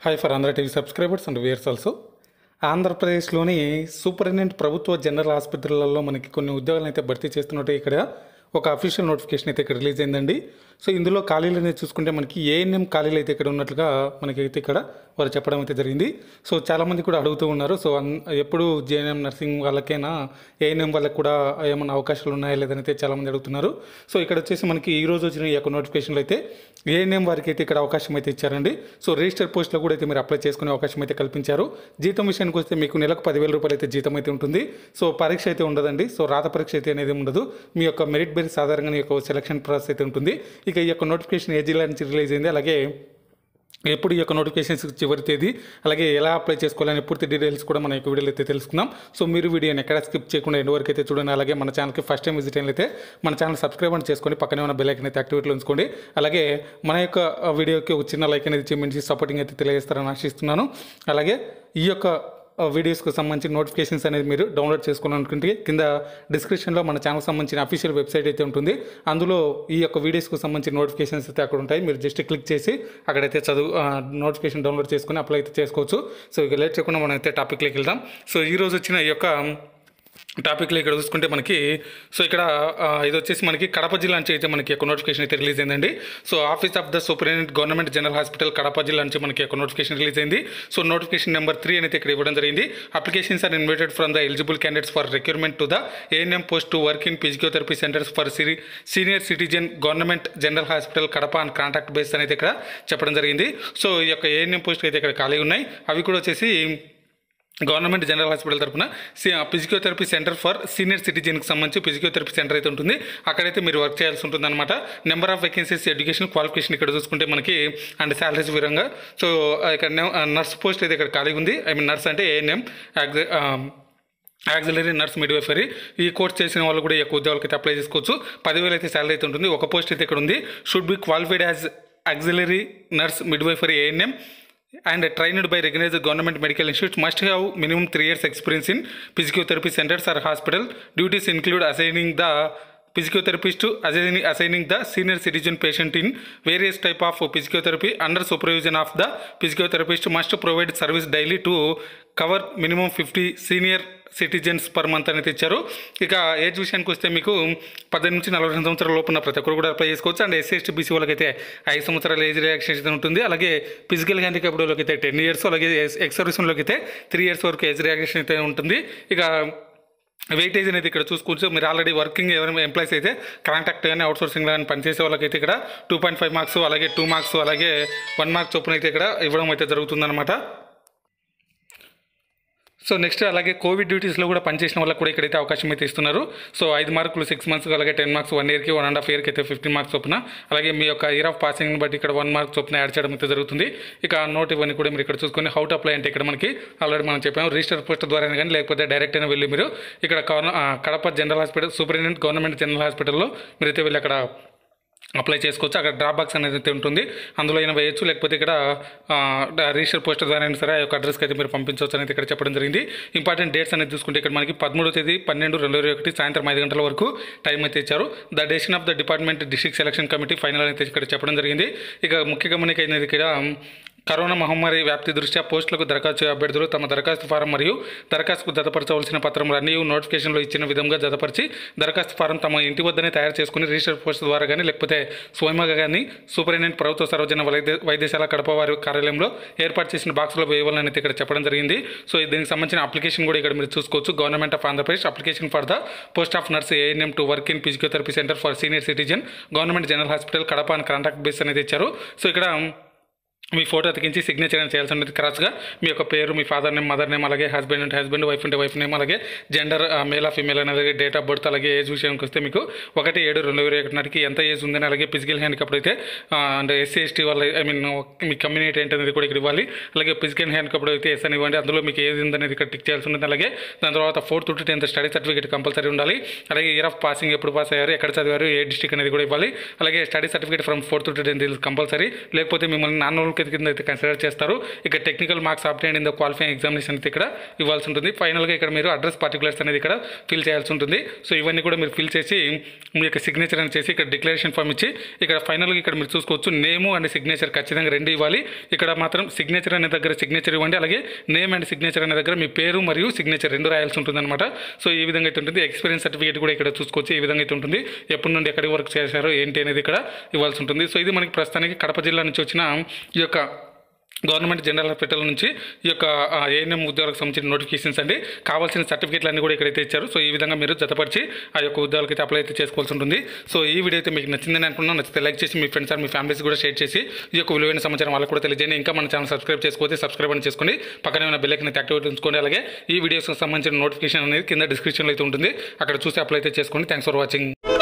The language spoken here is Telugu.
Hi for Andhra TV subscribers and viewers also ఆంధ్రప్రదేశ్లోని సూపరింటెండెంట్ ప్రభుత్వ జనరల్ ఆసుపత్రులలో మనకి కొన్ని ఉద్యోగాలను అయితే భర్తీ చేస్తున్నట్టు ఇక్కడ ఒక అఫీషియల్ నోటిఫికేషన్ అయితే ఇక్కడ రిలీజ్ అయిందండి. సో ఇందులో ఖాళీలు అనేది చూసుకుంటే మనకి ఏఎన్ఎం ఖాళీలు అయితే ఇక్కడ ఉన్నట్లుగా మనకైతే ఇక్కడ వారు చెప్పడం అయితే జరిగింది. సో చాలామంది కూడా అడుగుతూ ఉన్నారు. సో ఎప్పుడు జేఎన్ఎం నర్సింగ్ వాళ్ళకైనా? ఏఎన్ఎం వాళ్ళకి కూడా ఏమైనా అవకాశాలు ఉన్నాయా లేదని అయితే చాలామంది అడుగుతున్నారు. సో ఇక్కడ వచ్చేసి మనకి ఈ రోజు వచ్చిన ఈ యొక్క నోటిఫికేషన్లు అయితే ఏఎన్ఎం వారికి అయితే ఇక్కడ అవకాశం అయితే ఇచ్చారండి. సో రిజిస్టర్ పోస్ట్లో కూడా అయితే మీరు అప్లై చేసుకునే అవకాశం అయితే కల్పించారు. జీతం విషయానికి వస్తే మీకు నెలకు పదివేల రూపాయలు అయితే జీతం అయితే ఉంటుంది. సో పరీక్ష అయితే ఉండదండి. సో రాత పరీక్ష అయితే అనేది ఉండదు. మీ యొక్క మెరిట్ బేస్ ఆధారంగా యొక్క సెలక్షన్ ప్రాసెస్ అయితే ఉంటుంది. ఇక ఈ యొక్క నోటిఫికేషన్ ఏ జిల్లా నుంచి రిలీజ్ అయింది అలాగే ఎప్పుడు ఈ యొక్క నోటిఫికేషన్స్ చివరి తేదీ అలాగే ఎలా అప్లై చేసుకోవాలని పూర్తి డీటెయిల్స్ కూడా మన యొక్క వీడియోలో అయితే తెలుసుకుందాం. సో మీరు వీడియోని ఎక్కడ స్కిప్ చేయకుండా ఎండ్ వరకు అయితే చూడండి అలాగే మన ఛానల్కి ఫస్ట్ టైం విజిట్ అయితే మన ఛానల్ సబ్స్క్రైబ్ అని చేసుకొని పక్కనే ఉన్న బెల్ ఐకన్ అయితే యాక్టివేట్లో ఉంచుకోండి. అలాగే మన యొక్క వీడియోకి ఒక చిన్న లైక్ అనేది చేయించి సపోర్టింగ్ అయితే తెలియజేస్తారని ఆశిస్తున్నాను. అలాగే ఈ యొక్క వీడియోస్కు సంబంధించిన నోటిఫికేషన్స్ అనేది మీరు డౌన్లోడ్ చేసుకోవాలనుకుంటే కింద డిస్క్రిప్షన్లో మన ఛానల్ సంబంధించిన అఫీషియల్ వెబ్సైట్ అయితే ఉంటుంది. అందులో ఈ యొక్క వీడియోస్కు సంబంధించిన నోటిఫికేషన్స్ అయితే అక్కడ ఉంటాయి. మీరు జస్ట్ క్లిక్ చేసి అక్కడైతే చదువు నోటిఫికేషన్ డౌన్లోడ్ చేసుకొని అప్లై అయితే చేసుకోవచ్చు. సో ఇక లేట్ చేయకుండా మనం అయితే టాపిక్లోకి వెళ్దాం. సో ఈ రోజు వచ్చిన ఈ యొక్క టాపిక్లో ఇక్కడ చూసుకుంటే మనకి సో ఇక్కడ ఇది వచ్చేసి మనకి కడప జిల్లా నుంచి అయితే మనకి ఒక నోటిఫికేషన్ అయితే రిలీజ్ అయిందండి. So office of the superintendent government general hospital Kadapa జిల్లా నుంచి మనకి ఒక నోటిఫికేషన్ రిలీజ్ అయింది. సో నోటిఫికేషన్ నెంబర్ త్రీ అనేది ఇక్కడ ఇవ్వడం జరిగింది. Applications are invited from the eligible candidates for recruitment to the ANM post to work in physiotherapy centres for siri senior citizen government general hospital Kadapa and contact base అనేది ఇక్కడ చెప్పడం జరిగింది. సో ఈ యొక్క ఏఎన్ఎం పోస్ట్ అయితే ఇక్కడ ఖాళీ ఉన్నాయి. అవి కూడా వచ్చేసి గవర్నమెంట్ జనరల్ హాస్పిటల్ తరపున ఫిజియోథెరపీ సెంటర్ ఫర్ సీనియర్ సిటిజన్కి సంబంధించి ఫిజియోథెరపీ సెంటర్ అయితే ఉంటుంది. అక్కడైతే మీరు వర్క్ చేయాల్సి ఉంటుంది అనమాట number of vacancies education qualification ఇక్కడ చూసుకుంటే మనకి అండ్ శాలరీస్ విధంగా సో ఇక్కడ నర్స్ పోస్ట్ అయితే ఇక్కడ ఖాళీ ఉంది. ఐ మీన్ నర్స్ అంటే ఏఎన్ఎం యాక్సిలరీ నర్స్ మిడ్వైఫరీ. ఈ కోర్స్ చేసిన వాళ్ళు కూడా ఈ యొక్క ఉద్యోగాలకి అప్లై చేసుకోవచ్చు. పదివేలు అయితే శాలరీ అయితే ఉంటుంది. ఒక పోస్ట్ అయితే ఇక్కడ ఉంది. Should be qualified as auxiliary nurse midwifery ANM and trained by recognized government medical institute must have minimum 3 years experience in physical therapy centers or hospital. Duties include assigning the physiotherapist assigning assigning the senior citizen patient in various type of physiotherapy under supervision of the physiotherapist must provide service daily to cover minimum fifty senior citizens per month అనేది ఇచ్చారు ఇక ఏజ్ విషయానికి వస్తే మీకు పద్దెనిమిది నుంచి నలభై రెండు సంవత్సరాల లోపున ప్రతి ఒక్కరు కూడా అప్లై చేసుకోవచ్చు. అండ్ ఎస్సీ ఎస్టీ బీసీ వాళ్ళకైతే ఐదు సంవత్సరాల ఏజ్ రియాక్షన్ ఉంటుంది. అలాగే ఫిజికల్ హ్యాండిక్యాప్ వాళ్ళకైతే అయితే టెన్ ఇయర్స్ అలాగే ఎక్స్ సర్వీస్లోకి అయితే త్రీ ఇయర్స్ వరకు ఏజ్ రియాక్షన్ అయితే ఉంటుంది. ఇక వెయిటేజ్ అనేది ఇక్కడ చూసుకోవచ్చు మీరు ఆల్రెడీ వర్కింగ్ ఎవరైనా ఎంప్లాయీస్ అయితే కాంటాక్ట్ కానీ అవుట్ సోర్సింగ్ కానీ పనిచేసే వాళ్ళకైతే ఇక్కడ టూ పాయింట్ ఫైవ్ మార్క్స్ అలాగే టూ మార్క్స్ అలాగే వన్ మార్క్ చొప్పున అయితే ఇక్కడ ఇవ్వడం అయితే జరుగుతుందన్నమాట. సో నెక్స్ట్ అలాగే కోవిడ్ డ్యూటీస్లో కూడా పనిచేసిన వాళ్ళకి కూడా ఇక్కడైతే అవకాశం అయితే ఇస్తున్నారు. సో ఐదు మార్కులు సిక్స్ మంత్స్ అలాగే టెన్ మార్క్స్ వన్ ఇయర్కి వన్ అండ్ హాఫ్ ఇయర్కి అయితే ఫిఫ్టీన్ మార్క్స్ చొప్పున. అలాగే మీ యొక్క ఇయర్ ఆఫ్ పాసింగ్ని బట్టి ఇక్కడ వన్ మార్క్ చొప్పున యాడ్ చేయడం అయితే జరుగుతుంది. ఇక నోట్ ఇవన్నీ కూడా మీరు ఇక్కడ చూసుకొని హౌ టు అప్లై అంటే ఇక్కడ మనకి ఆల్రెడీ మనం చెప్పాము. రిజిస్టర్ పోస్ట్ ద్వారా కానీ లేకపోతే డైరెక్ట్ అయినా వెళ్ళి మీరు ఇక్కడ Kadapa general hospital superintendent government general హాస్పిటల్లో మీరైతే వెళ్ళి అక్కడ అప్లై చేసుకోవచ్చు. అక్కడ డ్రాప్ బాక్స్ అనేది అయితే ఉంటుంది. అందులో అయినా వేయచ్చు. లేకపోతే ఇక్కడ రిజిస్టర్ పోస్టర్ ద్వారా అయినా సరే ఆ యొక్క అడ్రస్కి అయితే మీరు పంపించవచ్చు అనేది ఇక్కడ చెప్పడం జరిగింది. ఇంపార్టెంట్ డేట్స్ అనేది చూసుకుంటే ఇక్కడ మనకి పదమూడో తేదీ పన్నెండు రెండు ఇరవై ఒకటి సాయంత్రం ఐదు గంటల వరకు టైం అయితే ఇచ్చారు. The decision of the department district selection committee final అయితే ఇక్కడ చెప్పడం జరిగింది. ఇక ముఖ్య గమనిక అయినది ఇక్కడ కరోనా మహమ్మారి వ్యాప్తి దృష్ట్యా పోస్టులకు దరఖాస్తు అభ్యర్థులు తమ దరఖాస్తు ఫారం మరియు దరఖాస్తుకు జతపరచవలసిన పత్రములన్నీ అన్ని నోటిఫికేషన్లో ఇచ్చిన విధంగా జతపరిచి దరఖాస్తు ఫారం తమ ఇంటి వద్దనే తయారు చేసుకుని రిజిస్టర్ పోస్ట్ ద్వారా కానీ లేకపోతే స్వయంగా కానీ సూపరింటెండెంట్ ప్రభుత్వ సర్వజన వైద్య వైద్యశాల కడప వారి కార్యాలయంలో ఏర్పాటు చేసిన బాక్స్లో వేయవాలని అయితే ఇక్కడ చెప్పడం జరిగింది. సో దీనికి సంబంధించిన అప్లికేషన్ కూడా ఇక్కడ మీరు చూసుకోవచ్చు. Government of Andhra Pradesh application for the post of nurse ANM to work in physiotherapy centre for senior citizen government general hospital Kadapa and contract base అనేది ఇచ్చారు. సో ఇక్కడ మీ ఫోటో అతికించి సిగ్నేచర్ అని చేయాల్సి ఉంటుంది. క్రాస్గా మీ యొక్క పేరు మీ ఫాదర్ నేమ్ మదర్ నేమ్ అలాగే హస్బెండ్ అంటే హస్బెండ్ వైఫ్ అంటే వైఫ్ నేమ్ అలాగే జెండర్ మేల్ ఆఫ్ ఫీమేల్ అనేది డేట్ ఆఫ్ బర్త్ అలాగే ఏజ్ విషయానికి వస్తే మీకు ఒకటి ఏడు రెండు వేల ఒకటి నాటికి ఎంత ఏజ్ ఉందని అలాగే ఫిజికల్ హ్యాండికప్ అయితే అండ్ ఎస్సీ ఎస్టీ వాళ్ళ ఐ మీన్ మీ కమ్యూనిటీ ఏంటనేది కూడా ఇక్కడ ఇవ్వాలి. అలాగే ఫిజికల్ హ్యాండికప్ అయితే ఎస్ అని ఇవ్వండి. అందులో మీకు ఏది ఉందనేది ఇక్కడ టిక్ చేయాల్సి ఉంటుంది. అలాగే దాని తర్వాత fourth to tenth study certificate compulsory ఉండాలి. అలాగే ఇయర్ ఆఫ్ పాసింగ్ ఎప్పుడు పాస్ అయ్యారు ఎక్కడ చదివారు ఏ డిస్టిక్ అనేది కూడా ఇవ్వాలి. అలాగే study certificate from fourth to tenth compulsory లేకపోతే మిమ్మల్ని నాన్న ఎంపిక కింద అయితే కన్సిడర్ చేస్తారు. ఇక technical marks update in the qualifying examination అయితే ఇక్కడ ఇవ్వాల్సి ఉంటుంది. ఫైనల్గా ఇక్కడ మీరు అడ్రస్ పర్టికులర్స్ అనేది ఇక్కడ ఫిల్ చేయాల్సి ఉంటుంది. సో ఇవన్నీ కూడా మీరు ఫిల్ చేసి మీ యొక్క సిగ్నేచర్ అని చేసి ఇక్కడ డిక్లరేషన్ ఫామ్ ఇచ్చి ఇక్కడ ఫైనల్గా ఇక్కడ మీరు చూసుకోవచ్చు. నేము అండ్ సిగ్నేచర్ ఖచ్చితంగా రెండు ఇవ్వాలి. ఇక్కడ మాత్రం సిగ్నేచర్ అనే దగ్గర సిగ్నేచర్ ఇవ్వండి. అలాగే నేమ్ అండ్ సిగ్నేచర్ అనే దగ్గర మీ పేరు మరియు సిగ్నేచర్ రెండు రాయాల్సి ఉంటుంది అనమాట సో ఈ విధంగా అయితే ఉంటుంది. ఎక్స్పీరియన్స్ సర్టిఫికేట్ కూడా ఇక్కడ చూసుకోవచ్చు. ఈ విధంగా అయితే ఉంటుంది. ఎప్పటి నుండి ఎక్కడి వరకు చేశారో ఏంటి అనేది ఇక్కడ ఇవ్వాల్సి ఉంటుంది. సో ఇది మనకి ప్రస్తుతానికి కడప జిల్లా నుంచి వచ్చిన ఈ యొక్క గవర్నమెంట్ జనరల్ హాస్పిటల్ నుంచి ఈ యొక్క ఏఎన్ఎం ఉద్యోగాలకు సంబంధించిన నోటిఫికేషన్స్ అండి. కావాల్సిన సర్టిఫికేట్లు అన్ని కూడా ఇక్కడైతే ఇచ్చారు. సో ఈ విధంగా మీరు జతపరిచి ఆ యొక్క ఉద్యోగాలకు అయితే అప్లై అయితే చేసుకోవాల్సి ఉంటుంది. సో ఈ వీడియో అయితే మీకు నచ్చిందని అనుకున్నాను నచ్చితే లైక్ చేసి మీ ఫ్రెండ్స్ అండ్ మీ ఫ్యామిలీస్ కూడా షేర్ చేసి ఈ యొక్క విలువైన సమాచారం వాళ్ళకు కూడా తెలియజేయండి. ఇంకా మన ఛానల్ సబ్స్క్రైబ్ చేసుకోవచ్చు సబ్స్క్రైబ్ అని చేసుకోండి. పక్కనే ఉన్న బెల్ ఐకన్ యాక్టివేట్ ఉంచుకోండి. అలాగే ఈ వీడియోస్కి సంబంధించిన నోటిఫికేషన్ అనేది కింద డిస్క్రిప్షన్లో అయితే ఉంటుంది. అక్కడ చూసి అప్లై అయితే చేసుకోండి. Thanks for watching